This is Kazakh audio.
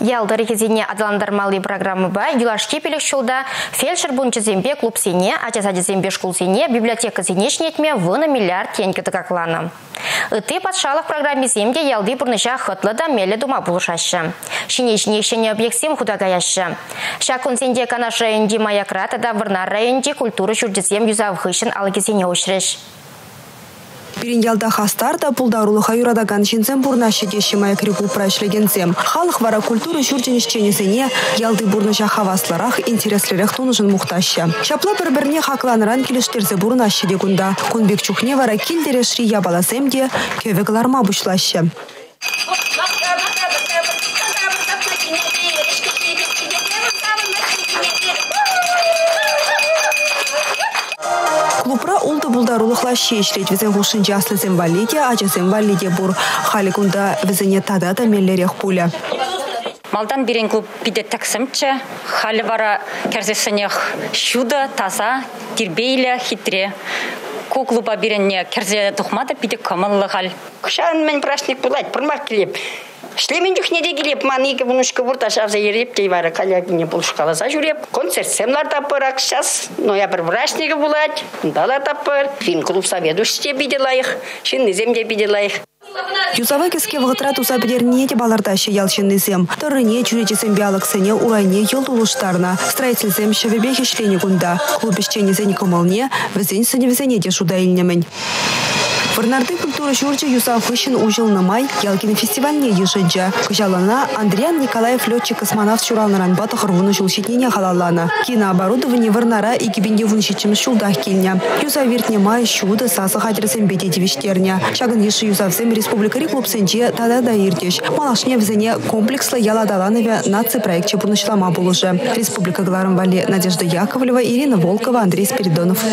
Ялдыр кезіне адаландармалы программы ба юлашки пелек шулда фельдшер бунчы зембе клуб сене, ачасади зембе школ сене, библиотека сене шнетме вына миллиард тенькі тыкакланы. Ыты патшалық программе земде ялды бұрныша хытлы да мелі дума бұлышашы. Шине ішіне ішіне объектсем худагаяшы. Шакун сенде канаш районде маякрата да вырнар районде культура жүрдізем юзавхышын алгезене ошреш. Пиринялда хастар да пулдарулы хаюрадаган шинзем бурнашы деші маякри купра ішлегензем. Халық вара культура жүрденішченесене ялды бурныша хавасларах интереслерек тунышын мұқташы. Шапла бір-біріне хакланыран келіштерзе бурнашы дегунда. Кунбек чухне вара килдерешри ябаласем де көвегларма бұшлашы. Клубра улды булдарулықла шешлет візен хушын жаслы ача земвалиде бур халикунда візене тада да меллерех пуля. Малдан бирен клуб биде таксымчы, халі бара керзесінех шуда, таза, тирбейлі, хитре. Ку клуба биренне керзе тухмада биде камыллы хал. Кушан мен прашник булать, пырмак келеп. Шлемен жүхнеде келеп, маныйғы бұнышқы бұрт ашавза ереп, кейбары калягіне бұлышқаласа жүреп. Концерт семлар тапыр ақшас, ноябр брашнигі булать, дала тапыр. Фин клуб соведущите биделайық, шын низемде биделайық. Юзава кеске вғытра туса білеріне де балардащы ялшыннызем. Тұрыне жүречесен биалықсыне урайне ел улыштарна. Строительзем шевебе хешлені күнда. Клубешченезен комалне, візен сыневізене де шуда илнемін. Варнарды культура журча Юсаф Хыщин ужил на май Ялкин фестивальне ежинча. Кыжалана Андриан Николаев летчик-космонавт чуралнаран бата хырвуны жулщитнене халалана. Кинооборудование варнара и гибенде вунщичим шулдах кильня. Юса вертне май щуда саса хадерсен беде девиштерня. Шагын еши Юсафсем республикари клубсенче тада да иртеш. Малашне взене комплекслы яладаланове наци проект чепурнышлама булыжы. Республика Гларом Вали Надежда Яковлева, Ирина Волкова, Андрей Спиридонов.